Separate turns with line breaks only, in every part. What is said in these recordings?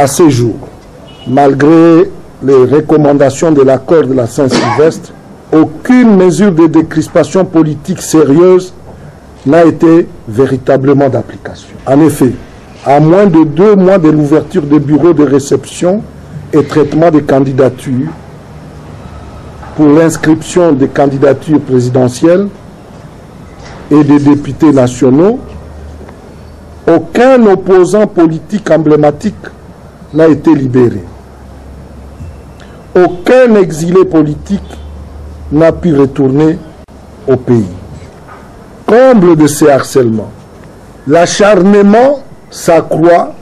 À ce jour, malgré les recommandations de l'accord de la Saint-Sylvestre, aucune mesure de décrispation politique sérieuse n'a été véritablement d'application. En effet, à moins de deux mois de l'ouverture des bureaux de réception et traitement des candidatures pour l'inscription des candidatures présidentielles et des députés nationaux, aucun opposant politique emblématique n'a été libéré. Aucun exilé politique n'a pu retourner au pays. Comble de ces harcèlements, l'acharnement s'accroît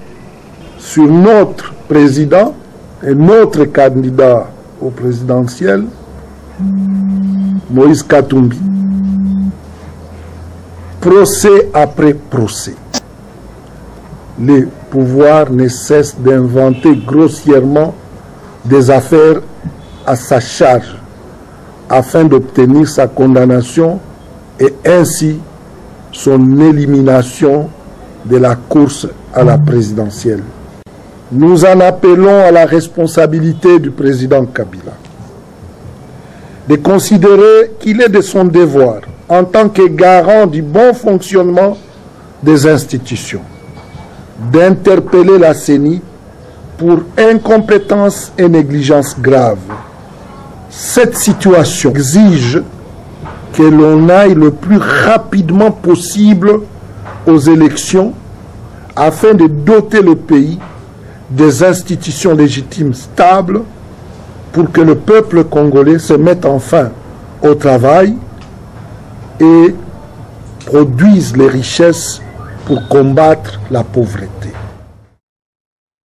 sur notre président et notre candidat au présidentiel, Moïse Katumbi. Procès après procès. Les pouvoirs ne cessent d'inventer grossièrement des affaires à sa charge afin d'obtenir sa condamnation et ainsi son élimination de la course à la présidentielle. Nous en appelons à la responsabilité du président Kabila de considérer qu'il est de son devoir en tant que garant du bon fonctionnement des institutions d'interpeller la CENI pour incompétence et négligence grave. Cette situation exige que l'on aille le plus rapidement possible aux élections afin de doter le pays des institutions légitimes stables pour que le peuple congolais se mette enfin au travail et produise les richesses pour combattre la pauvreté.